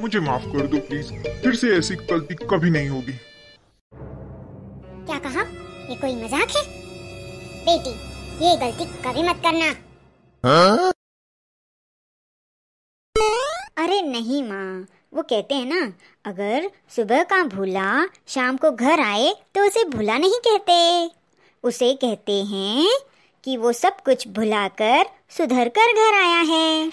मुझे माफ़ कर दो प्लीज़ फिर से ऐसी गलती कभी नहीं होगी. क्या कहा? ये कोई मज़ाक है? बेटी, ये गलती कभी मत करना. अरे नहीं माँ, वो कहते हैं ना, अगर सुबह का भूला शाम को घर आए तो उसे भूला नहीं कहते. उसे कहते हैं कि वो सब कुछ भुलाकर सुधर कर घर आया है.